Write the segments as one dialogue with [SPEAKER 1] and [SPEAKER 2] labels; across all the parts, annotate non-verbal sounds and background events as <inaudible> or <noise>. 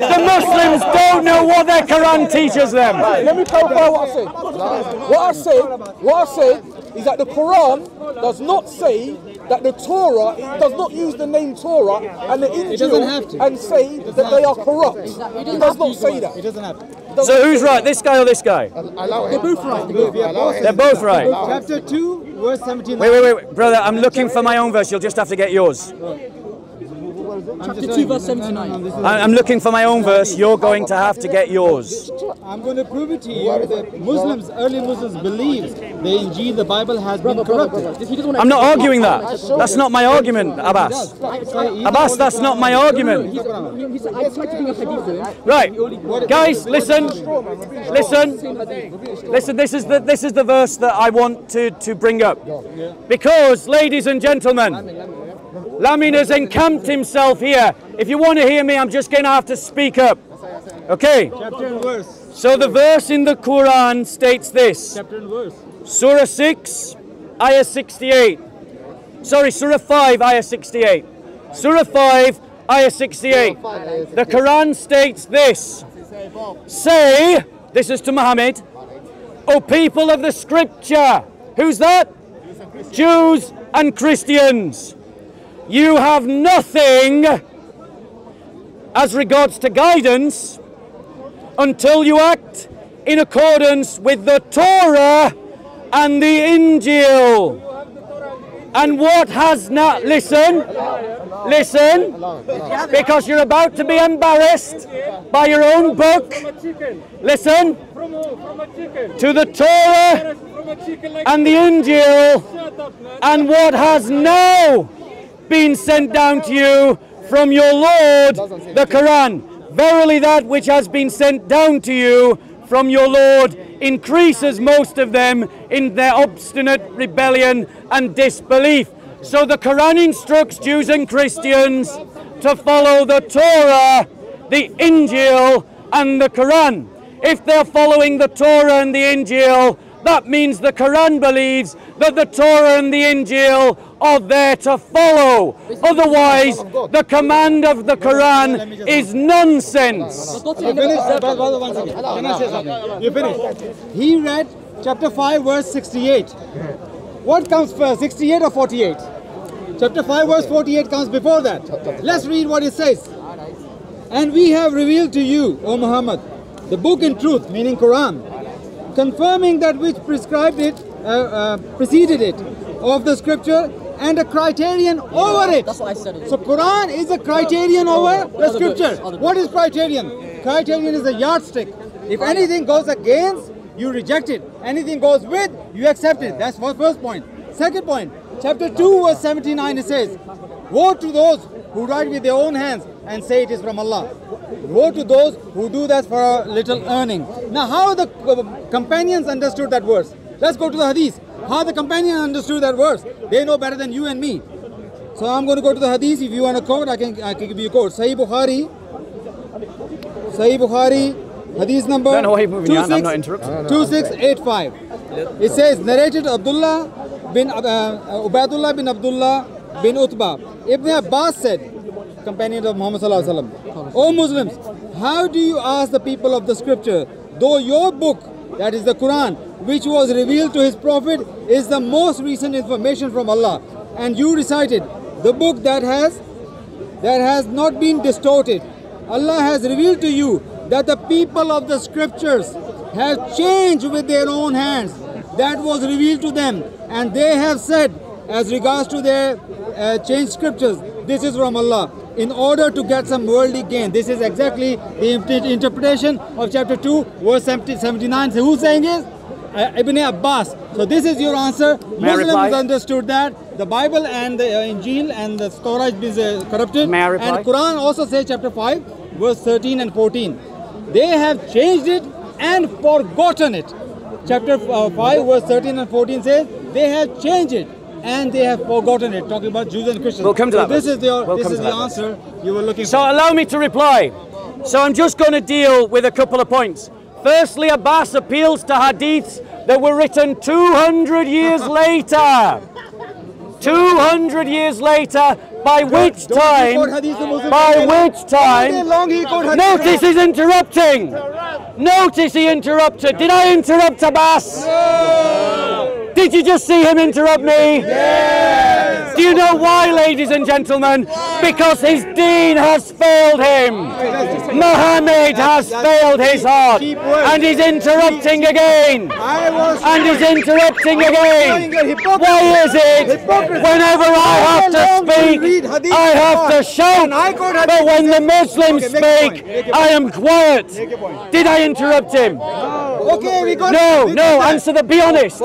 [SPEAKER 1] The Muslims don't know what their Quran teaches them.
[SPEAKER 2] Let me clarify what I said. What I said, what I said is that the Quran does not say that the Torah it does not use the name Torah and the
[SPEAKER 3] doesn't
[SPEAKER 2] Injil
[SPEAKER 3] to.
[SPEAKER 2] and say that they are corrupt. It does not say that.
[SPEAKER 3] It doesn't happen.
[SPEAKER 1] So who's right, this guy or this guy?
[SPEAKER 4] Allow
[SPEAKER 3] They're both right.
[SPEAKER 1] They're both right.
[SPEAKER 3] Chapter 2, verse 17.
[SPEAKER 1] Wait, wait, wait, brother. I'm looking for my own verse. You'll just have to get yours.
[SPEAKER 3] Chapter 2, verse 79.
[SPEAKER 1] I- I'm looking for my own verse. You're going to have to get yours.
[SPEAKER 3] I'm going to prove it to you that Muslims, early Muslims, believe the Injil, the Bible, has been corrupted.
[SPEAKER 1] I'm not arguing that. That's not my argument, Abbas. Abbas, that's not my argument. Right, guys, listen, listen, listen. This is the this is the verse that I want to to bring up, because, ladies and gentlemen, Lamin has encamped himself here. If you want to hear me, I'm just going to have to speak up. Okay.
[SPEAKER 3] Chapter and verse.
[SPEAKER 1] So the verse in the Quran states this.
[SPEAKER 3] Chapter and verse.
[SPEAKER 1] Surah 6, Ayah 68. Sorry, Surah 5, Ayah 68. Surah 5, Ayah 68. The Quran states this Say, this is to Muhammad, O people of the scripture. Who's that? Jews and Christians. You have nothing as regards to guidance until you act in accordance with the Torah and the Injil. And what has not, listen, listen, because you're about to be embarrassed by your own book. Listen to the Torah and the Injil and what has now been sent down to you from your Lord, the Quran. Verily, that which has been sent down to you from your Lord increases most of them in their obstinate rebellion and disbelief. So the Quran instructs Jews and Christians to follow the Torah, the Injil, and the Quran. If they're following the Torah and the Injil, that means the Quran believes that the Torah and the Injil are there to follow. Otherwise, the command of the Quran is nonsense.
[SPEAKER 3] You finished? Brother, one second. Can I say something? You finished. He read chapter 5, verse 68. What comes first, 68 or 48? Chapter 5, verse 48 comes before that. Let's read what it says. And we have revealed to you, O Muhammad, the book in truth, meaning Quran, confirming that which prescribed it, uh, uh, preceded it, of the scripture, and a criterion over it.
[SPEAKER 5] That's what I said.
[SPEAKER 3] So Quran is a criterion over the scripture. What is criterion? Criterion is a yardstick. If anything goes against, you reject it. Anything goes with, you accept it. That's my first point. Second point, chapter 2 verse 79 it says, Woe to those who write with their own hands and say it is from Allah. Woe to those who do that for a little earning. Now how the uh, companions understood that verse? Let's go to the hadith. How the companions understood that verse? They know better than you and me. So I'm going to go to the hadith. If you want a quote, I can, I can give you a quote. Sahih Bukhari. Sahih Bukhari, hadith number
[SPEAKER 1] Don't know moving your hand, I'm not
[SPEAKER 3] 26
[SPEAKER 1] interrupting.
[SPEAKER 3] 2685. It says, narrated Abdullah bin uh, Ubaidullah bin Abdullah bin Utbah. Ibn Abbas said, companion of Muhammad Sallallahu Alaihi Wasallam, O Muslims, how do you ask the people of the scripture, though your book, that is the Quran, which was revealed to his prophet, is the most recent information from Allah, and you recited the book that has that has not been distorted. Allah has revealed to you that the people of the scriptures have changed with their own hands that was revealed to them, and they have said, as regards to their uh, changed scriptures, this is from Allah. In order to get some worldly gain, this is exactly the interpretation of chapter 2, verse 79. So, who's saying is? Uh, Ibn Abbas. So, this is your answer.
[SPEAKER 1] May?
[SPEAKER 3] Muslims understood that the Bible and the uh, Injil and the Torah is uh, corrupted.
[SPEAKER 1] May I reply?
[SPEAKER 3] And Quran also says chapter 5, verse 13 and 14. They have changed it and forgotten it. Chapter uh, 5, verse 13 and 14 says they have changed it and they have forgotten it. Talking about Jews and Christians.
[SPEAKER 1] We'll come to
[SPEAKER 3] so
[SPEAKER 1] that
[SPEAKER 3] This is the,
[SPEAKER 1] We'll
[SPEAKER 3] this is the answer you were looking
[SPEAKER 1] So
[SPEAKER 3] for.
[SPEAKER 1] So allow me to reply. So I'm just going to deal with a couple of points. Firstly, Abbas appeals to hadiths that were written 200 years <laughs> later. 200 years later, By which time,
[SPEAKER 3] quote hadith to Muslims.
[SPEAKER 1] by which time,
[SPEAKER 3] long he quote hadith.
[SPEAKER 1] notice he's interrupting. Notice he interrupted. Did I interrupt Abbas? Did you just see him interrupt me? Yes. Do you know why, ladies and gentlemen? Because his deen has failed him. Muhammad has failed his heart. And he's interrupting again. And he's interrupting again. Why is it? Whenever I have to speak, I have to shout. But when the Muslims speak, I am quiet. Did I interrupt him?
[SPEAKER 3] Okay, we got
[SPEAKER 1] No, no, answer the, be honest.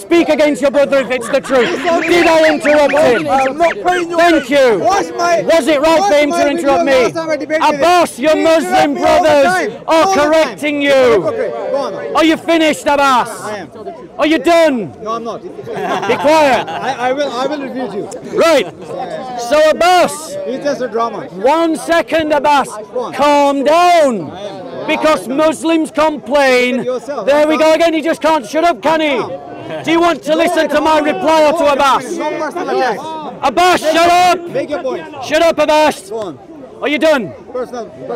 [SPEAKER 1] Speak against your brother if it's the truth. Did I interrupt him?
[SPEAKER 3] I'm not paying you.
[SPEAKER 1] Thank you.
[SPEAKER 3] My.
[SPEAKER 1] Was it right for him to interrupt me?
[SPEAKER 3] last time I debated with him.
[SPEAKER 1] Abbas, your Muslim
[SPEAKER 3] interrupt me all the
[SPEAKER 1] brothers are correcting you.
[SPEAKER 3] Okay, go on.
[SPEAKER 1] Are you finished, Abbas?
[SPEAKER 3] I am.
[SPEAKER 1] Are you done?
[SPEAKER 3] No, I'm not.
[SPEAKER 1] Be quiet.
[SPEAKER 3] I, I will. I will refute you.
[SPEAKER 1] Right. So Abbas,
[SPEAKER 3] It's just a drama.
[SPEAKER 1] one second, Abbas. Calm down. Because Muslims complain. There we go again. He just can't shut up, can he? Do you want to listen to my reply or to Abbas?
[SPEAKER 3] No personal attacks.
[SPEAKER 1] Abbas, shut up!
[SPEAKER 3] Make your point.
[SPEAKER 1] Shut up, Abbas! Are you done?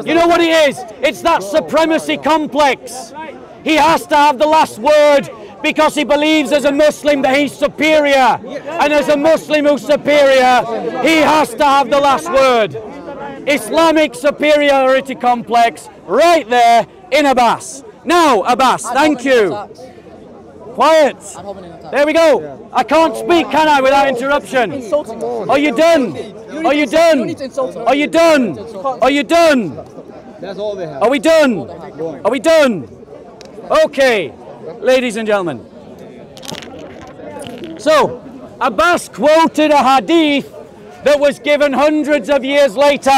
[SPEAKER 1] You know what it is? It's that supremacy complex. He has to have the last word because he believes as a Muslim that he's superior. And as a Muslim who's superior, he has to have the last word. Islamic superiority complex right there in Abbas. Now, Abbas, thank you. Quiet. There we go. I can't speak, can I, without interruption? Are you done? Are you done? Are you done? Are you done?
[SPEAKER 3] That's all they have.
[SPEAKER 1] Are we done? Are we done? Okay, ladies and gentlemen. So, Abbas quoted a hadith that was given hundreds of years later.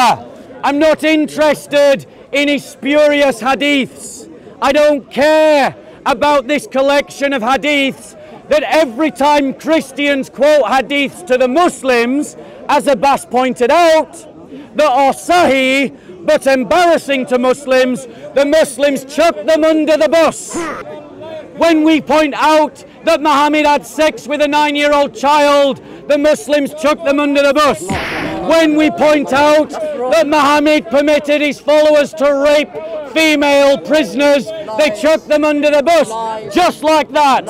[SPEAKER 1] I'm not interested in his spurious hadiths. I don't care about this collection of hadiths that every time Christians quote hadiths to the Muslims, as Abbas pointed out, that are sahih but embarrassing to Muslims, the Muslims chuck them under the bus. When we point out that Muhammad had sex with a nine year old child, the Muslims chuck them under the bus. When we point out that Muhammad permitted his followers to rape female prisoners, they chuck them under the bus. Just like that.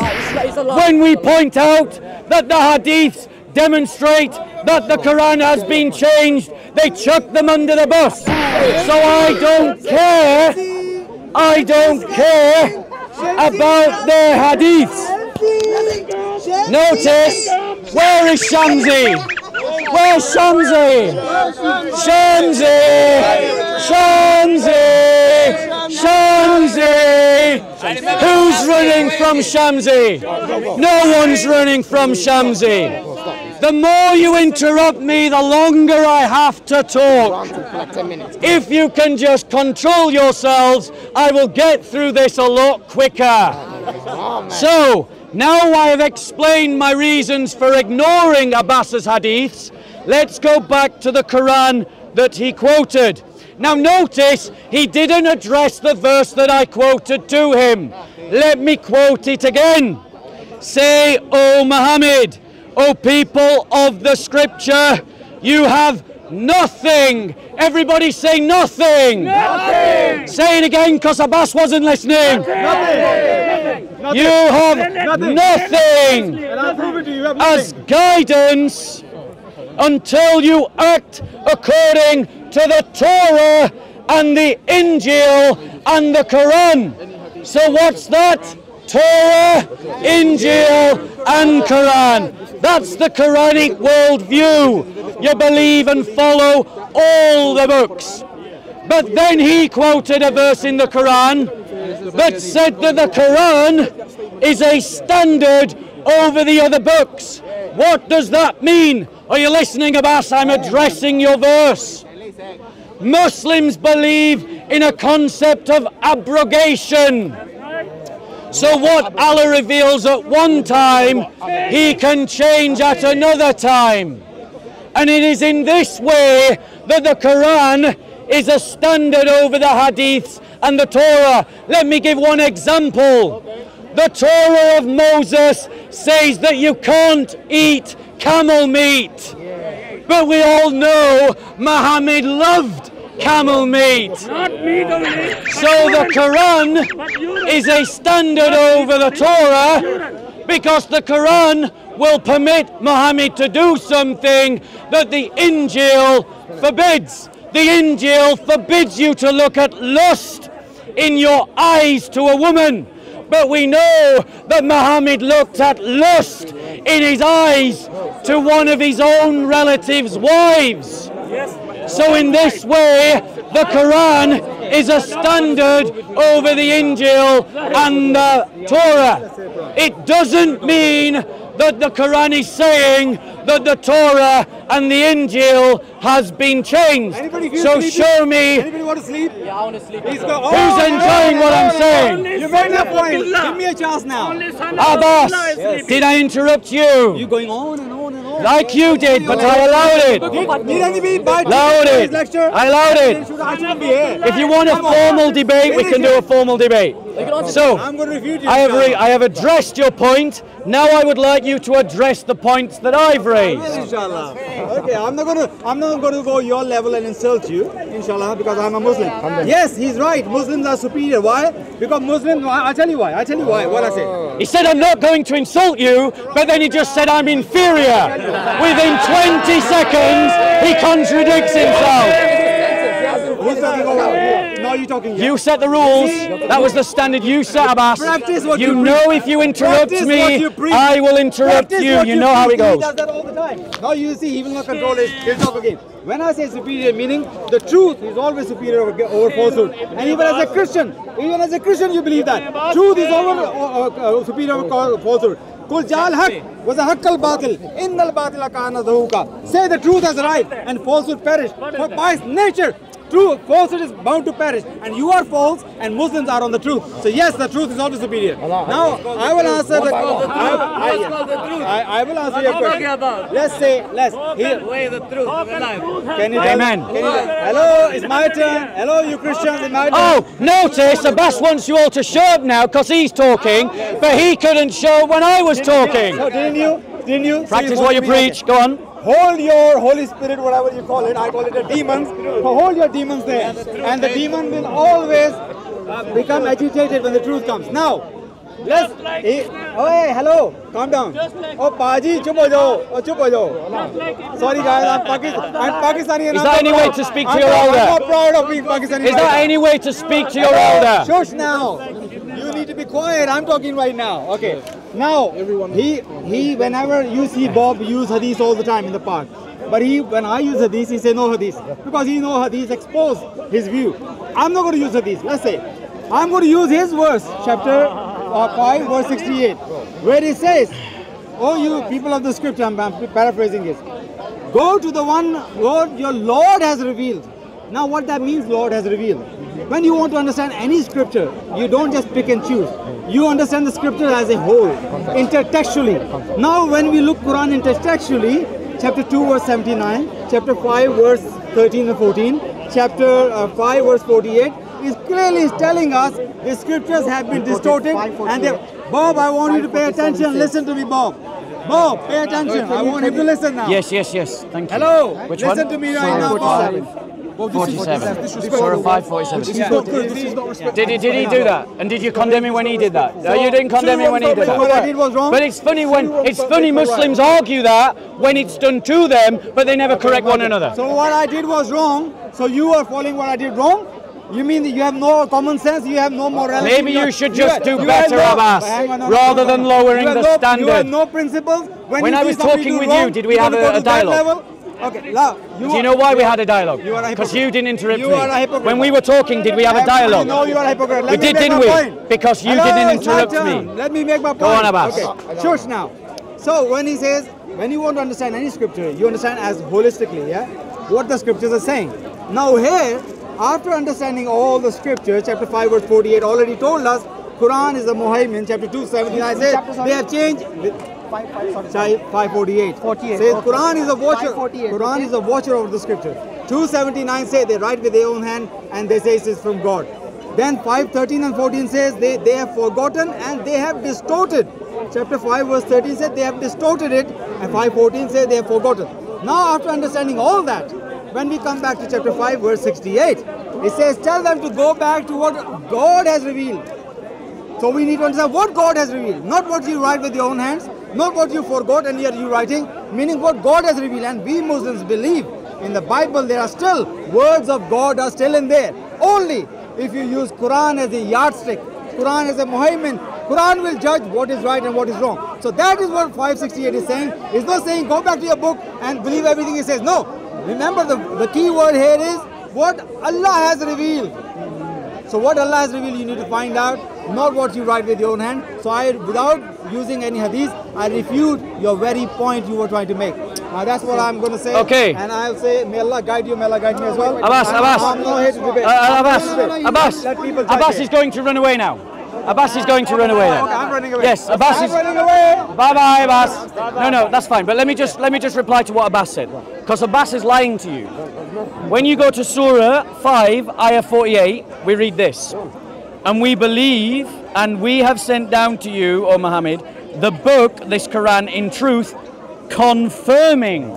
[SPEAKER 1] When we point out that the hadiths demonstrate that the Quran has been changed, they chuck them under the bus. So I don't care. I don't care about their hadiths. Notice, where is Shamsi? Where's Shamsi? Shamsi! Shamsi! Shamsi! Who's running from Shamsi? No one's running from Shamsi. The more you interrupt me, the longer I have to talk. If you can just control yourselves, I will get through this a lot quicker. So, now I have explained my reasons for ignoring Abbas's hadiths, let's go back to the Quran that he quoted. Now, notice he didn't address the verse that I quoted to him. Let me quote it again. Say, O Muhammad, O people of the scripture, you have nothing. Everybody say nothing. Nothing. Say it again because Abbas wasn't listening. You have nothing
[SPEAKER 3] And I'll prove it to you. You have
[SPEAKER 1] as guidance until you act according to the Torah and the Injil and the Quran. So what's that? Torah, Injil, and Quran. That's the Quranic worldview. You believe and follow all the books. But then he quoted a verse in the Quran that said that the Quran is a standard over the other books. What does that mean? Are you listening, Abbas? I'm addressing your verse. Muslims believe in a concept of abrogation. So what Allah reveals at one time, He can change at another time. And it is in this way that the Quran is a standard over the Hadiths and the Torah. Let me give one example. The Torah of Moses says that you can't eat camel meat. But we all know Muhammad loved camel meat.
[SPEAKER 4] Not meat only.
[SPEAKER 1] So the Quran is a standard over the Torah because the Quran will permit Muhammad to do something that the Injil forbids. The Injil forbids you to look at lust in your eyes to a woman. But we know that Muhammad looked at lust in his eyes to one of his own relatives' wives. So in this way, the Quran is a standard over the Injil and the Torah. It doesn't mean that the Quran is saying that the Torah and the Injil has been changed. So
[SPEAKER 3] sleepy?
[SPEAKER 1] show me
[SPEAKER 3] Anybody want to sleep? Yeah, I want to sleep. Please go.
[SPEAKER 1] who's enjoying what I'm saying.
[SPEAKER 3] You made your point. Give me a chance now.
[SPEAKER 4] Only son of Abdullah is
[SPEAKER 1] Abbas,
[SPEAKER 4] sleeping.
[SPEAKER 1] did I interrupt you?
[SPEAKER 3] You're going on and on and on.
[SPEAKER 1] Like you did, but I allowed it.
[SPEAKER 3] Need, need anybody bite
[SPEAKER 1] Allowed it.
[SPEAKER 3] lecture?
[SPEAKER 1] I allowed it.
[SPEAKER 3] should, I shouldn't be here.
[SPEAKER 1] If you want a formal debate, we can do a formal debate. So,
[SPEAKER 3] I'm going to refute you.
[SPEAKER 1] I have, re- I have addressed your point. Now I would like you to address the points that I've raised.
[SPEAKER 3] Inshallah. Okay, I'm not gonna I'm not gonna go your level and insult you, inshallah, because I'm a Muslim. Yes, he's right. Muslims are superior. Why? Because Muslims I- tell you why. I'll tell you why. What I say. Oh.
[SPEAKER 1] He said, I'm not going to insult you, but then he just said, I'm inferior. Within 20 seconds, he contradicts himself.
[SPEAKER 3] Who's talking over? Now you're talking.
[SPEAKER 1] You set the rules. That was the standard you set, Abbas.
[SPEAKER 3] Practice what
[SPEAKER 1] You
[SPEAKER 3] you
[SPEAKER 1] know if you interrupt
[SPEAKER 3] Practice
[SPEAKER 1] me,
[SPEAKER 3] you.
[SPEAKER 1] I will interrupt
[SPEAKER 3] Practice
[SPEAKER 1] you.
[SPEAKER 3] what
[SPEAKER 1] You know how it
[SPEAKER 3] preach. He
[SPEAKER 1] goes.
[SPEAKER 3] does that all the time. Now you see, he will not control it. He'll talk again. When I say superior, meaning the truth is always superior over, over falsehood. And even as a Christian, even as a Christian, you believe that truth is over, uh, uh, superior over falsehood. Kul jal haq was a haqqal batil. Innal batila kana zahuka. Say the truth has arrived and falsehood perish. For by its nature, True, falsehood is bound to perish, and you are false, and Muslims are on the truth. So yes, the truth is always superior. Now I will answer the. I, I, I, I will answer your question. Let's say, let's here.
[SPEAKER 4] Way the truth.
[SPEAKER 3] Can you tell?
[SPEAKER 1] Amen.
[SPEAKER 3] Can you Hello, it's my turn. Hello, you Christians, it's my oh, turn.
[SPEAKER 1] Oh, notice the Abbas wants you all to show up now because he's talking, but he couldn't show when I was talking.
[SPEAKER 3] So didn't you? Didn't you? So
[SPEAKER 1] Practice what you
[SPEAKER 3] to be
[SPEAKER 1] preach. Go on.
[SPEAKER 3] Hold your Holy Spirit, whatever you call it, I call it the demons, so hold your demons there. And the demon will always become agitated when the truth comes. Now, let's. Eh, oh, hey, hello, calm down. Oh, Paji, chup ho jao. Oh, chup ho jao. Sorry, guys, I'm, Pakistan, I'm Pakistani. and
[SPEAKER 1] Is
[SPEAKER 3] I'm
[SPEAKER 1] that
[SPEAKER 3] not
[SPEAKER 1] any way to speak to
[SPEAKER 3] I'm
[SPEAKER 1] your
[SPEAKER 3] not-
[SPEAKER 1] elder?
[SPEAKER 3] I'm not proud of being Pakistani.
[SPEAKER 1] Is there any way to speak to your elder?
[SPEAKER 3] Shush now. You need to be quiet. I'm talking right now. Okay. Now, he he. Whenever you see Bob use hadith all the time in the park, but he when I use hadith, he say no hadith because he know hadith expose his view. I'm not going to use hadith. Let's say I'm going to use his verse, chapter uh, five, verse sixty-eight, where he says, "Oh, you people of the scripture." I'm, I'm paraphrasing this. Go to the one Lord your Lord has revealed. Now, what that means, Lord has revealed. When you want to understand any scripture, you don't just pick and choose. You understand the scripture as a whole, intertextually. Now, when we look Quran intertextually, chapter 2, verse 79, chapter 5, verse 13 and 14, chapter uh, 5, verse 48, is clearly telling us the scriptures have been distorted. And they, Bob, I want you to pay attention. Listen to me, Bob. Bob, pay attention. I want him to listen now.
[SPEAKER 1] Yes, yes, yes. Thank you.
[SPEAKER 3] Hello.
[SPEAKER 1] Which
[SPEAKER 3] Listen
[SPEAKER 1] one?
[SPEAKER 3] to me right now, Bob.
[SPEAKER 1] 47. Surah 5, 47. Did he, did he do that? And did you condemn him when he did that? No, you didn't condemn him when he did
[SPEAKER 3] So what I
[SPEAKER 1] that. But it's funny when it's funny Muslims argue that when it's done to them, but they never correct one another.
[SPEAKER 3] So what I did was wrong. So you are following what I did wrong. You mean that you have no common sense? You have no morality?
[SPEAKER 1] Maybe you should just
[SPEAKER 3] have-
[SPEAKER 1] do
[SPEAKER 3] have
[SPEAKER 1] better,
[SPEAKER 3] no-
[SPEAKER 1] Abbas, rather than lowering
[SPEAKER 3] You
[SPEAKER 1] the
[SPEAKER 3] no- You
[SPEAKER 1] standard.
[SPEAKER 3] have no principles. When,
[SPEAKER 1] When I was talking with
[SPEAKER 3] wrong,
[SPEAKER 1] you, did we
[SPEAKER 3] you
[SPEAKER 1] have a- a dialogue?
[SPEAKER 3] Level? Okay, now, you
[SPEAKER 1] Do you know why we had a dialogue?
[SPEAKER 3] You are a
[SPEAKER 1] Because
[SPEAKER 3] hypocrite.
[SPEAKER 1] you didn't interrupt
[SPEAKER 3] You
[SPEAKER 1] me.
[SPEAKER 3] are a hypocrite.
[SPEAKER 1] When we were talking, did we have a dialogue?
[SPEAKER 3] No, you are a hypocrite. Let
[SPEAKER 1] We
[SPEAKER 3] me
[SPEAKER 1] did,
[SPEAKER 3] make
[SPEAKER 1] didn't
[SPEAKER 3] my
[SPEAKER 1] we?
[SPEAKER 3] point.
[SPEAKER 1] Because you
[SPEAKER 3] Hello,
[SPEAKER 1] didn't interrupt me.
[SPEAKER 3] Let me make my point.
[SPEAKER 1] Go on, Abbas.
[SPEAKER 3] Okay, shush now. So when he says, when you want to understand any scripture, you understand as holistically, yeah, what the scriptures are saying. Now here, after understanding all the scriptures, chapter 5 verse 48 already told us, Quran is the Muhaymin, chapter 279 says, they have changed. Sorry, 548.
[SPEAKER 5] 48,
[SPEAKER 3] Says
[SPEAKER 5] okay.
[SPEAKER 3] Quran is a watcher.
[SPEAKER 5] 548,
[SPEAKER 3] Quran
[SPEAKER 5] okay.
[SPEAKER 3] is a watcher over the scripture. 279 say they write with their own hand and they say it is from God. Then 513 and 14 says they, they have forgotten and they have distorted. Chapter 5 verse 13 said they have distorted it and 514 says they have forgotten. Now, after understanding all that, when we come back to chapter 5, verse 68, it says, Tell them to go back to what God has revealed. So we need to understand what God has revealed, not what you write with your own hands, not what you forgot and yet you writing, meaning what God has revealed. And we Muslims believe in the Bible there are still words of God are still in there. Only if you use Quran as a yardstick, Quran as a muhaymin, Quran will judge what is right and what is wrong. So that is what 568 is saying. It's not saying go back to your book and believe everything it says. No. Remember the, the key word here is what Allah has revealed. So what Allah has revealed, you need to find out, not what you write with your own hand. So I, without using any hadith, I refute your very point you were trying to make. Now that's what I'm going to say.
[SPEAKER 1] Okay.
[SPEAKER 3] And I'll say, may Allah guide you, may Allah guide me as well.
[SPEAKER 1] Abbas,
[SPEAKER 3] I'm,
[SPEAKER 1] Abbas.
[SPEAKER 3] I'm not here to debate.
[SPEAKER 1] Uh, Abbas,
[SPEAKER 3] here to debate.
[SPEAKER 1] Abbas,
[SPEAKER 3] Let people judge
[SPEAKER 1] Abbas is going to run away now. Abbas is going to run away now.
[SPEAKER 3] Okay, I'm running away.
[SPEAKER 1] Yes, Abbas
[SPEAKER 3] I'm
[SPEAKER 1] is.
[SPEAKER 3] running away.
[SPEAKER 1] Bye bye, Abbas. No, no, that's fine. But let me just let me just reply to what Abbas said, because Abbas is lying to you. When you go to Surah 5, Ayah 48, we read this, and we believe, and we have sent down to you, O Muhammad, the book, this Quran, in truth, confirming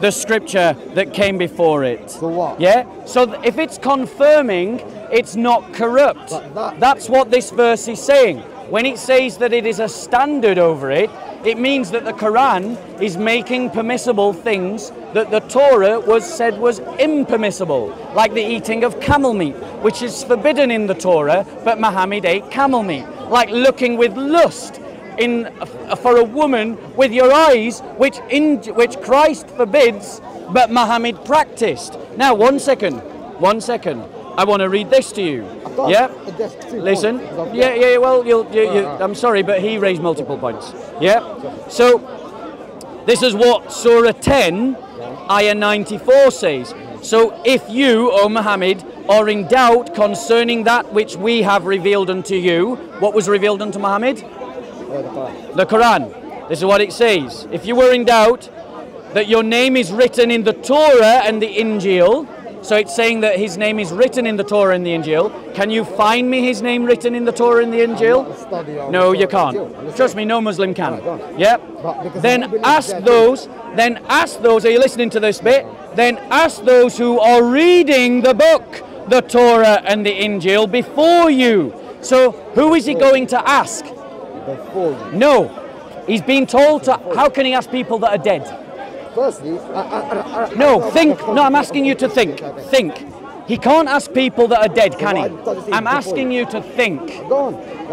[SPEAKER 1] the scripture that came before it.
[SPEAKER 5] So what?
[SPEAKER 1] Yeah? So th- if it's confirming, it's not corrupt.
[SPEAKER 5] That-
[SPEAKER 1] That's what this verse is saying. When it says that it is a standard over it, it means that the Quran is making permissible things that the Torah was said was impermissible, like the eating of camel meat, which is forbidden in the Torah, but Muhammad ate camel meat, like looking with lust in uh, for a woman with your eyes, which in which Christ forbids, but Muhammad practiced. Now, one second, one second. I want to read this to you. Yeah. Listen. Yeah, yeah. Well, you'll, you, you, I'm sorry, but he raised multiple points. Yeah. So this is what Surah 10, Ayah 94 says. So if you, O Muhammad, are in doubt concerning that which we have revealed unto you, what was revealed unto Muhammad? The Quran. This is what it says. If you were in doubt that your name is written in the Torah and the Injil, so it's saying that his name is written in the Torah and the Injil. Can you find me his name written in the Torah and the Injil? No, you can't. Trust me, no Muslim can.
[SPEAKER 5] Right, go on.
[SPEAKER 1] Yep. Then ask those. Then ask those. Are you listening to this bit? Then ask those who are reading the book, the Torah and the Injil, before you. So who is he going to ask?
[SPEAKER 5] Before you.
[SPEAKER 1] No. He's been told to. How can he ask people that are dead?
[SPEAKER 5] Firstly, I, I, I,
[SPEAKER 1] No, think. No, I'm asking you to think. Think. He can't ask people that are dead, can he?
[SPEAKER 5] Why does it say
[SPEAKER 1] I'm asking you to think.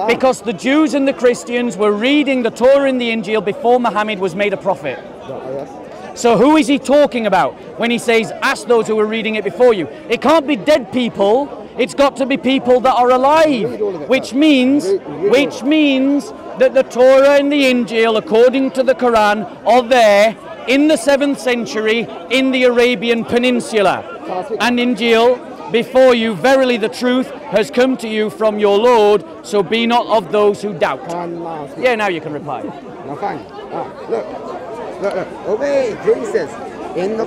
[SPEAKER 1] Because the Jews and the Christians were reading the Torah and the Injil before Muhammad was made a prophet. So who is he talking about when he says, ask those who were reading it before you? It can't be dead people. It's got to be people that are
[SPEAKER 5] Read all of
[SPEAKER 1] alive. Which means,
[SPEAKER 5] Read- read all
[SPEAKER 1] which means that the Torah and the Injil, according to the Quran, are there in the seventh century in the Arabian Peninsula. And Injil, before you, verily the truth has come to you from your Lord. So be not of those who doubt.
[SPEAKER 5] Can now speak.
[SPEAKER 1] Yeah, now you can reply.
[SPEAKER 5] Ah, look. Look, look. Obey Jesus in the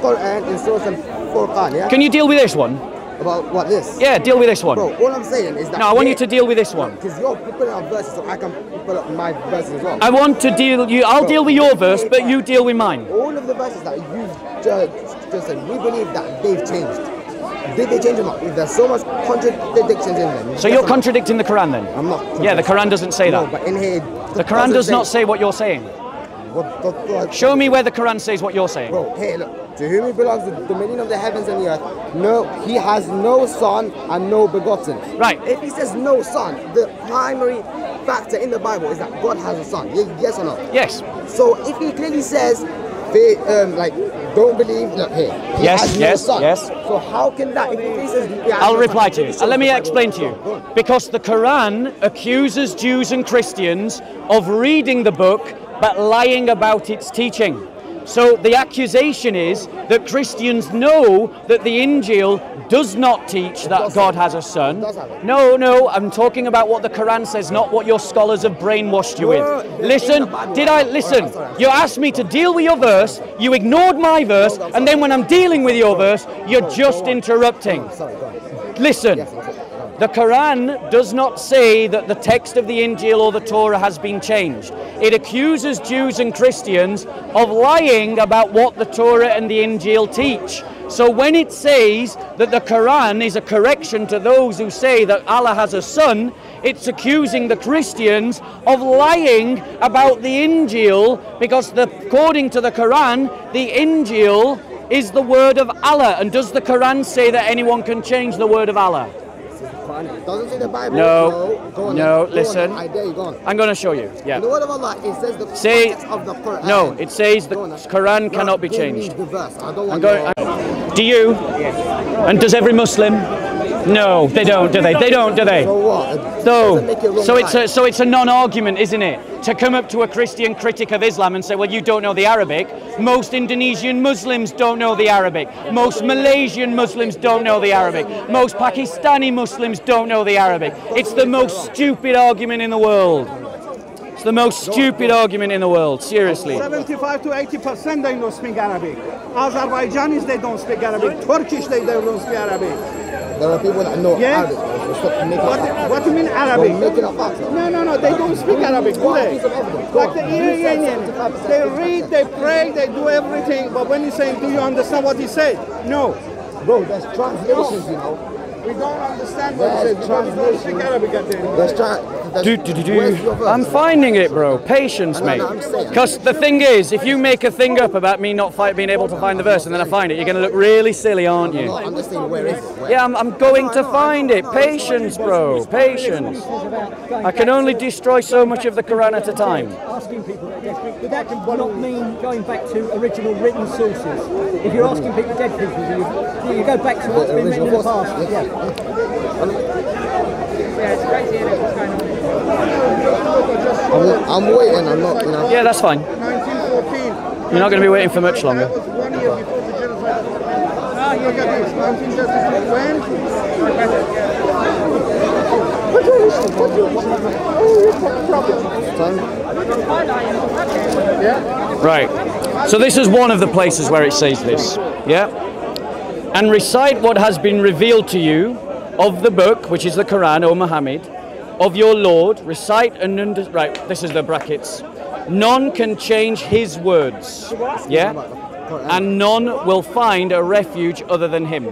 [SPEAKER 5] Quran in Surah Al-Furqan, yeah?
[SPEAKER 1] Can you deal with this one?
[SPEAKER 5] About what this?
[SPEAKER 1] Yeah, deal with this one.
[SPEAKER 5] Bro, all I'm saying is that...
[SPEAKER 1] No, I want you to deal with this one.
[SPEAKER 5] Because you're putting up verses so I can up my verses as well.
[SPEAKER 1] I want to deal you. I'll deal with your verse, but you deal with mine.
[SPEAKER 5] all of the verses that you've just, just said, we believe that they've changed. Did they change them up? If there's so much contradictions in them.
[SPEAKER 1] So you're contradicting the Quran then?
[SPEAKER 5] I'm not.
[SPEAKER 1] Yeah, the Quran doesn't say that.
[SPEAKER 5] No, but in here.
[SPEAKER 1] The Quran does not say what you're saying.
[SPEAKER 5] What, what, what,
[SPEAKER 1] Show me where the Quran says what you're saying.
[SPEAKER 5] Bro, hey, look. To whom it belongs the dominion of the heavens and the earth. No, he has no son and no begotten.
[SPEAKER 1] Right.
[SPEAKER 5] If he says no son, the primary factor in the Bible is that God has a son. Yes or no?
[SPEAKER 1] Yes.
[SPEAKER 5] So if he clearly says, they, um, like, don't believe, look here. He
[SPEAKER 1] Yes,
[SPEAKER 5] has no
[SPEAKER 1] yes,
[SPEAKER 5] son.
[SPEAKER 1] yes.
[SPEAKER 5] So how can that? If he says, he
[SPEAKER 1] I'll
[SPEAKER 5] no
[SPEAKER 1] reply
[SPEAKER 5] son,
[SPEAKER 1] to you. Uh, Let me explain to you. Because the Quran accuses Jews and Christians of reading the book but lying about its teaching. So the accusation is that Christians know that the Injil does not teach that God has a son.
[SPEAKER 5] does have it.
[SPEAKER 1] No, no, I'm talking about what the Quran says, not what your scholars have brainwashed you with. Listen, did I listen? You asked me to deal with your verse, you ignored my verse, and then when I'm dealing with your verse, you're just interrupting.
[SPEAKER 5] Sorry, go on.
[SPEAKER 1] Listen, The Quran does not say that the text of the Injil or the Torah has been changed. It accuses Jews and Christians of lying about what the Torah and the Injil teach. So when it says that the Quran is a correction to those who say that Allah has a son, it's accusing the Christians of lying about the Injil because the, according to the Quran, the Injil is the word of Allah. And does the Quran say that anyone can change the word of Allah?
[SPEAKER 5] It doesn't say the Bible.
[SPEAKER 1] No.
[SPEAKER 5] Go on
[SPEAKER 1] No.
[SPEAKER 5] Go
[SPEAKER 1] listen.
[SPEAKER 5] On. I dare you. Go on.
[SPEAKER 1] I'm going to show you.
[SPEAKER 5] In the
[SPEAKER 1] Yeah.
[SPEAKER 5] word of Allah, it says the
[SPEAKER 1] Say-
[SPEAKER 5] of the Quran.
[SPEAKER 1] No, it says the. Quran
[SPEAKER 5] No,
[SPEAKER 1] cannot be
[SPEAKER 5] give me
[SPEAKER 1] changed.
[SPEAKER 5] the verse. I don't
[SPEAKER 1] I'm going, I- do you? And does every Muslim? No, they don't, do they? They don't, do they?
[SPEAKER 5] So what?
[SPEAKER 1] So,
[SPEAKER 5] doesn't make it wrong
[SPEAKER 1] so it's a, so it's a non-argument, isn't it? To come up to a Christian critic of Islam and say, "Well, you don't know the Arabic." Most Indonesian Muslims don't know the Arabic. Most Malaysian Muslims don't know the Arabic. Most Pakistani Muslims don't know the Arabic. It's the most stupid argument in the world. It's the most stupid argument in the world. Seriously.
[SPEAKER 6] 75 to 80 percent they don't speak Arabic. Azerbaijanis they don't speak Arabic. Turkish they, they don't speak Arabic.
[SPEAKER 5] There are people that know
[SPEAKER 6] Yeah.
[SPEAKER 5] Arabic. So stop making
[SPEAKER 6] What,
[SPEAKER 5] up
[SPEAKER 6] what do you mean
[SPEAKER 5] You're
[SPEAKER 6] Arabic?
[SPEAKER 5] making up facts.
[SPEAKER 6] No, no, no, they don't speak Arabic, do they?
[SPEAKER 5] piece of
[SPEAKER 6] Like the
[SPEAKER 5] You said
[SPEAKER 6] Iranians, they read, they pray, they do everything, but when you say, do you understand what he said? No.
[SPEAKER 5] Bro, that's translations, you know.
[SPEAKER 6] We don't understand what he said because we don't speak
[SPEAKER 5] translation.
[SPEAKER 6] Arabic at the end.
[SPEAKER 5] There's
[SPEAKER 1] Do, do, do, do. I'm finding it, bro. Patience,
[SPEAKER 5] No, no,
[SPEAKER 1] mate. Because the thing is, if you make a thing up about me not fight, being able to find the verse and then I find it, you're going to look really silly, aren't you?
[SPEAKER 5] I'm just saying, where is it?
[SPEAKER 1] Yeah, I'm, I'm going to find it. Patience, bro. Patience. I can only destroy so much of the Quran at a time.
[SPEAKER 7] asking people that are dead, would that not mean going back to original written sources? If you're asking people, dead people, you, you go back to what's been written in the past? Yeah.
[SPEAKER 5] I'm, I'm waiting. I'm not, you know.
[SPEAKER 1] Yeah, that's fine. You're not going to be waiting for much longer.
[SPEAKER 6] That was one year before the genocide. Ah, look at this. 1933. When?
[SPEAKER 1] Right. So this is one of the places where it says this. Yeah. And recite what has been revealed to you of the book, which is the Quran, O Muhammad, of your Lord. Recite and under- right. This is the brackets. None can change His words. Yeah. And none will find a refuge other than Him.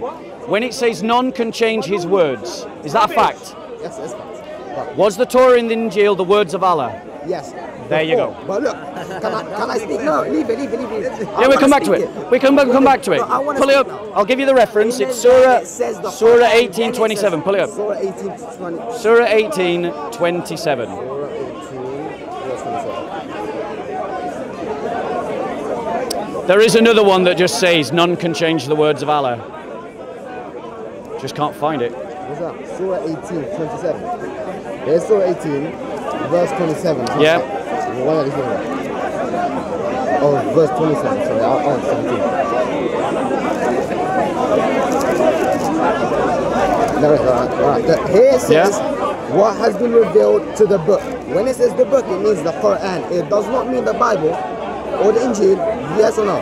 [SPEAKER 1] When it says none can change His words, is that a fact?
[SPEAKER 5] Yes, yes, facts.
[SPEAKER 1] Was the Torah and the Injil the words of Allah?
[SPEAKER 5] Yes.
[SPEAKER 1] There you go.
[SPEAKER 5] Oh, but look, can I, can I speak? No, leave it, leave it, leave it.
[SPEAKER 1] Yeah, we come back to it. We come back, come back to it. Pull it up.
[SPEAKER 5] Now.
[SPEAKER 1] I'll give you the reference. It's Surah,
[SPEAKER 5] Quran, it says the
[SPEAKER 1] Surah
[SPEAKER 5] Quran, then it
[SPEAKER 1] 1827. Pull it up.
[SPEAKER 5] Surah 18 to 20.
[SPEAKER 1] Surah 1827.
[SPEAKER 5] Surah 18, verse 27.
[SPEAKER 1] There is another one that just says none can change the words of Allah. Just can't find it.
[SPEAKER 5] What's that? Surah 18, 27. There's Surah 18, verse 27. So
[SPEAKER 1] Yeah.
[SPEAKER 5] What are at? Oh, verse 27. Sorry, I- oh, 17. No, right, right, right. The- Here it says,
[SPEAKER 1] Yeah.
[SPEAKER 5] what has been revealed to the book. When it says the book, it means the Quran. It does not mean the Bible or the Injil. Yes or no?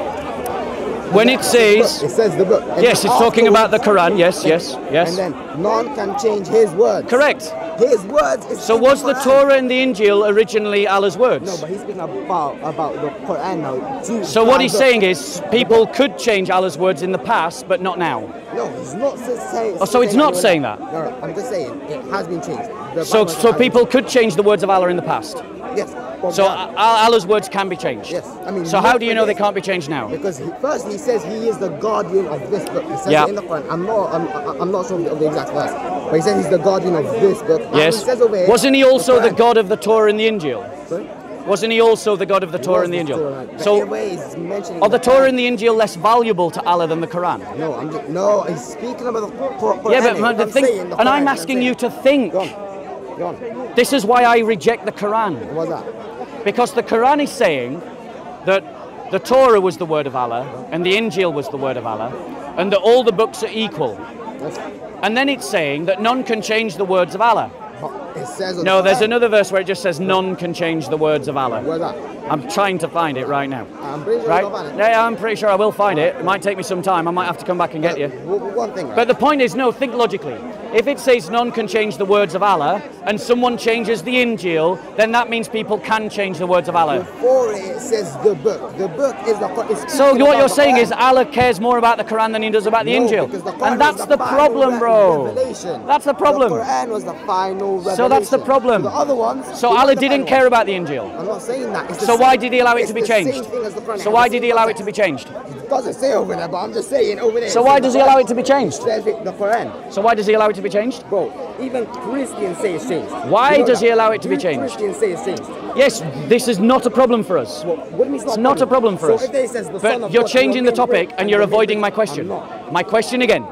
[SPEAKER 1] When it says,
[SPEAKER 5] It
[SPEAKER 1] says,
[SPEAKER 5] the book. And
[SPEAKER 1] yes, it's talking about the Quran. Yes, yes, yes.
[SPEAKER 5] And then none can change his words.
[SPEAKER 1] Correct.
[SPEAKER 5] His words is
[SPEAKER 1] So was the
[SPEAKER 5] Quran.
[SPEAKER 1] Torah and the Injil originally Allah's words?
[SPEAKER 5] No, but he's speaking about about the Quran now.
[SPEAKER 1] So what he's saying is people could change Allah's words in the past, but not now.
[SPEAKER 5] No, he's not saying.
[SPEAKER 1] Oh, so it's not saying that?
[SPEAKER 5] No, no, I'm just saying it has been changed. The
[SPEAKER 1] So,
[SPEAKER 5] Bible
[SPEAKER 1] so people could change the words of Allah in the past.
[SPEAKER 5] Yes.
[SPEAKER 1] So
[SPEAKER 5] uh,
[SPEAKER 1] Al- Allah's words can be changed.
[SPEAKER 5] Yes, I mean,
[SPEAKER 1] So how do you know they can't be changed now?
[SPEAKER 5] Because he, first he says he is the guardian of this book. He says
[SPEAKER 1] Yeah.
[SPEAKER 5] in the Quran. I'm not. I'm, I'm not sure of the, exact verse, but he says he's the guardian of this book.
[SPEAKER 1] Yes.
[SPEAKER 5] He here,
[SPEAKER 1] Wasn't he also the
[SPEAKER 5] Quran-
[SPEAKER 1] God of the Torah and the Injil?
[SPEAKER 5] Sorry?
[SPEAKER 1] Wasn't he also the God of the Torah and the
[SPEAKER 5] the
[SPEAKER 1] Injil? So
[SPEAKER 5] anyway, he's mentioning
[SPEAKER 1] are the. Torah and the Injil less valuable to Allah than the Quran?
[SPEAKER 5] No, I'm just, no. He's speaking about the Quran.
[SPEAKER 1] Yeah, but the thing,
[SPEAKER 5] the
[SPEAKER 1] and I'm asking you to think.
[SPEAKER 5] Go on.
[SPEAKER 1] This is why I reject the Quran.
[SPEAKER 5] What's that?
[SPEAKER 1] Because the Quran is saying that the Torah was the word of Allah and the Injil was the word of Allah and that all the books are equal.
[SPEAKER 5] That's,
[SPEAKER 1] And then it's saying that none can change the words of Allah.
[SPEAKER 5] but it says.
[SPEAKER 1] No, there's another verse where it just says none can change the words of Allah.
[SPEAKER 5] Where's that?
[SPEAKER 1] I'm trying to find it right now.
[SPEAKER 5] I'm pretty sure
[SPEAKER 1] Right?
[SPEAKER 5] you'll find it.
[SPEAKER 1] Yeah, I'm pretty sure I will find it. It might take me some time. I might have to come back and get you.
[SPEAKER 5] One thing, right?
[SPEAKER 1] But the point is, no, think logically. If it says none can change the words of Allah, and someone changes the Injil, then that means people can change the words of Allah.
[SPEAKER 5] Before it, says the book. The book is the Quran.
[SPEAKER 1] So what you're saying is Allah cares more about the Quran than he does about the
[SPEAKER 5] No,
[SPEAKER 1] Injil.
[SPEAKER 5] the
[SPEAKER 1] And that's
[SPEAKER 5] was
[SPEAKER 1] the problem, bro.
[SPEAKER 5] revelation.
[SPEAKER 1] That's the problem.
[SPEAKER 5] The Quran was the final revelation.
[SPEAKER 1] So that's the problem.
[SPEAKER 5] The other ones.
[SPEAKER 1] So Allah didn't care about the Injil.
[SPEAKER 5] I'm not saying that.
[SPEAKER 1] So
[SPEAKER 5] same-
[SPEAKER 1] why did he allow it to be changed?
[SPEAKER 5] thing as the Quran.
[SPEAKER 1] So why did he allow it to be changed?
[SPEAKER 5] It doesn't say over there, but I'm just saying over there.
[SPEAKER 1] So why does he allow it to be changed?
[SPEAKER 5] Says the Quran.
[SPEAKER 1] So why does he allow it to be changed?
[SPEAKER 5] Bro, even Christians say it's changed.
[SPEAKER 1] Why does he allow it to be changed?
[SPEAKER 5] Christians say it's changed.
[SPEAKER 1] Yes, this is not a problem for us.
[SPEAKER 5] What do you mean
[SPEAKER 1] It's not a problem for
[SPEAKER 5] so
[SPEAKER 1] us.
[SPEAKER 5] Says the Son
[SPEAKER 1] But you're changing the topic and you're avoiding my question. My question again.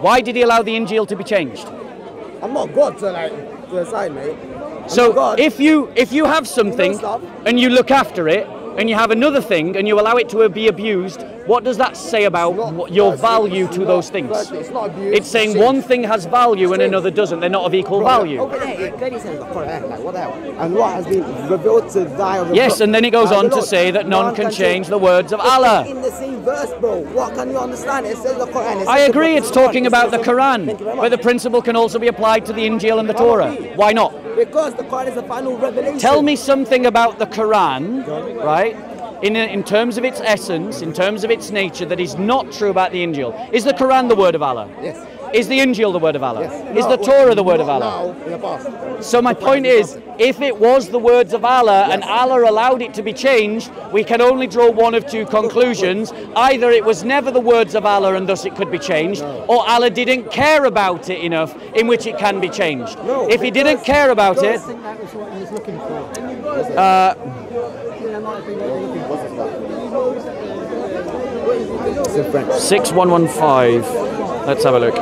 [SPEAKER 1] Why did he allow the Injil to be changed?
[SPEAKER 5] I'm not God to like to decide, mate. I'm
[SPEAKER 1] So
[SPEAKER 5] God.
[SPEAKER 1] if you if you have something and you look after it and you have another thing and you allow it to be abused, what does that say about
[SPEAKER 5] Not-
[SPEAKER 1] your value to
[SPEAKER 5] not-
[SPEAKER 1] those things?
[SPEAKER 5] It's abuse.
[SPEAKER 1] It's saying one thing has value and another doesn't. They're not of equal
[SPEAKER 5] Bro,
[SPEAKER 1] value.
[SPEAKER 5] Over there, it clearly says the Quran. Like, what the hell? And what has been revealed to thy of the
[SPEAKER 1] Yes, and then it goes on to say that none can change the words of Allah.
[SPEAKER 5] In the same verse, bro. What can you understand? It says the Quran.
[SPEAKER 1] I agree, it's
[SPEAKER 5] is the Quran.
[SPEAKER 1] talking about the Quran, but the principle can also be applied to the Injil and the Torah. Why not?
[SPEAKER 5] Because the Quran is the final revelation.
[SPEAKER 1] Tell me something about the Quran, right? In, in terms of its essence, in terms of its nature, that is not true about the Injil. Is the Quran the word of Allah?
[SPEAKER 5] Yes.
[SPEAKER 1] Is the Injil the word of Allah?
[SPEAKER 5] Yes.
[SPEAKER 1] Is
[SPEAKER 5] No,
[SPEAKER 1] the Torah the word of Allah?
[SPEAKER 5] Now, in the past.
[SPEAKER 1] So my point is, if it was the words of Allah and Allah allowed it to be changed, we can only draw one of two conclusions. Either it was never the words of Allah and thus it could be changed, or Allah didn't care about it enough in which it can be changed.
[SPEAKER 5] No,
[SPEAKER 1] if he didn't care about it,
[SPEAKER 7] think that was what he was looking for.
[SPEAKER 1] uh,
[SPEAKER 7] I think that might have been what he was looking for.
[SPEAKER 5] It's in French.
[SPEAKER 1] 6115. Let's have a look.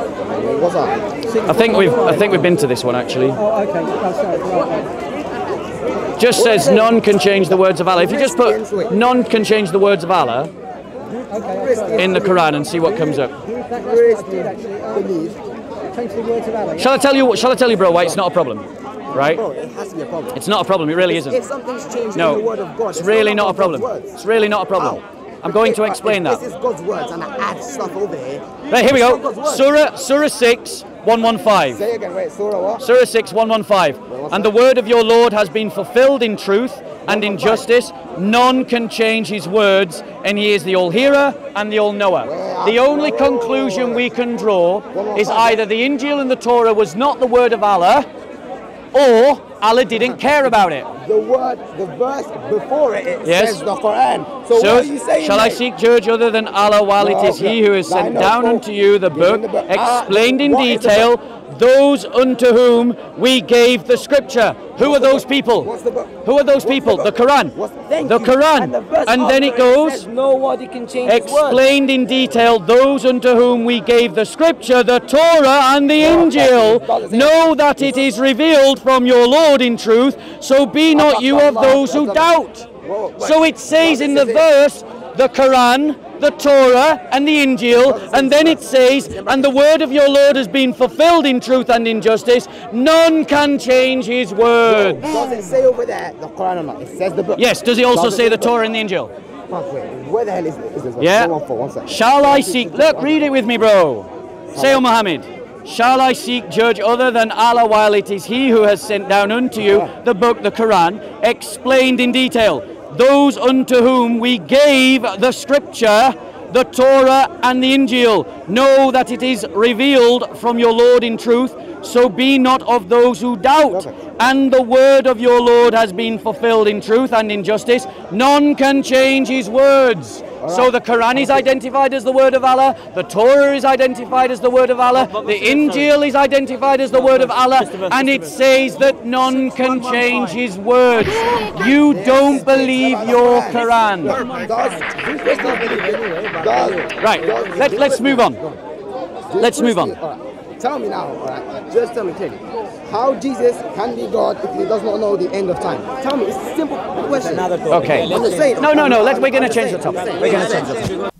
[SPEAKER 5] What's that?
[SPEAKER 1] I think we've I think we've been to this one actually.
[SPEAKER 7] Oh, okay. Oh, sorry. Right.
[SPEAKER 1] Just says none can change the words of Allah. If you just put none can change the words of Allah in the Quran and see what comes up.
[SPEAKER 7] That, that's what I did actually. Oh,
[SPEAKER 5] Believe.
[SPEAKER 7] change the words of Allah.
[SPEAKER 1] Shall I tell you? What shall I tell you, bro? Why it's not a problem, right?
[SPEAKER 5] Bro, it has to be a problem.
[SPEAKER 1] It's not a problem. It really
[SPEAKER 5] If
[SPEAKER 1] isn't.
[SPEAKER 5] something's changed
[SPEAKER 1] No,
[SPEAKER 5] in the word of God,
[SPEAKER 1] it's really not a problem.
[SPEAKER 5] Words.
[SPEAKER 1] It's really not a problem.
[SPEAKER 5] How?
[SPEAKER 1] I'm going to explain that.
[SPEAKER 5] This is God's words, and I add stuff over here.
[SPEAKER 1] Right, here we go.
[SPEAKER 5] not God's words.
[SPEAKER 1] Surah Surah six one one five.
[SPEAKER 5] Say again. Wait, Surah what?
[SPEAKER 1] Surah 6, 115. And the word of your Lord has been fulfilled in truth and in justice. None can change his words, and he is the all hearer and the all knower. The only conclusion we can draw is either the Injil and the Torah was not the word of Allah, or Allah didn't care about it.
[SPEAKER 5] The word, the verse before it, it
[SPEAKER 1] Yes.
[SPEAKER 5] says the Quran. So, what are you saying?
[SPEAKER 1] shall I seek judge other than Allah while it
[SPEAKER 5] No,
[SPEAKER 1] is He who has sent down unto you the book,
[SPEAKER 5] the book. Ah,
[SPEAKER 1] explained in
[SPEAKER 5] what is the
[SPEAKER 1] detail, those unto whom we gave the scripture? Who are
[SPEAKER 5] What's the
[SPEAKER 1] those people?
[SPEAKER 5] What's the book?
[SPEAKER 1] Who are those
[SPEAKER 5] What's
[SPEAKER 1] people? The,
[SPEAKER 5] book?
[SPEAKER 1] Quran. The
[SPEAKER 5] you.
[SPEAKER 1] Quran.
[SPEAKER 5] And the
[SPEAKER 1] And then it goes.
[SPEAKER 5] nobody can change.
[SPEAKER 1] Explained in detail those unto whom we gave the scripture, the Torah and the Injil, know that it is revealed from your Lord in truth, so be not you of those who doubt. So it says in the verse, the Quran, the Torah, and the Injil, and then it says, and the word of your Lord has been fulfilled in truth and in justice, none can change his words.
[SPEAKER 5] Does it say over there the Quran or not? It says the book.
[SPEAKER 1] Yes, does it also
[SPEAKER 5] Does
[SPEAKER 1] say the? Torah and the Injil?
[SPEAKER 5] Where the hell is, is this?
[SPEAKER 1] Yeah. Shall I seek, look, read it with me, bro. Say, oh, O Muhammad, shall I seek judge other than Allah while it is He who has sent down unto you the book, the Quran, explained in detail? Those unto whom we gave the scripture, the Torah and the Injil, know that it is revealed from your Lord in truth, so be not of those who doubt. And the word of your Lord has been fulfilled in truth and in justice. None can change his words. So the Quran is identified as the word of Allah, the Torah is identified as the word of Allah, the Injil is identified as the word of Allah, and it says that none can change his words. You don't believe your Quran.
[SPEAKER 5] Does, Christians believe it? Does,
[SPEAKER 1] Right,
[SPEAKER 5] does-
[SPEAKER 1] let, let's move on. Let's move on.
[SPEAKER 5] Tell me now, alright, just tell me clearly. How Jesus can be God if he does not know the end of time? Tell me, it's a simple question.
[SPEAKER 1] Okay.
[SPEAKER 5] I'm just saying.
[SPEAKER 1] No, no, no, let's, we're going to change the topic. We're going to change the topic.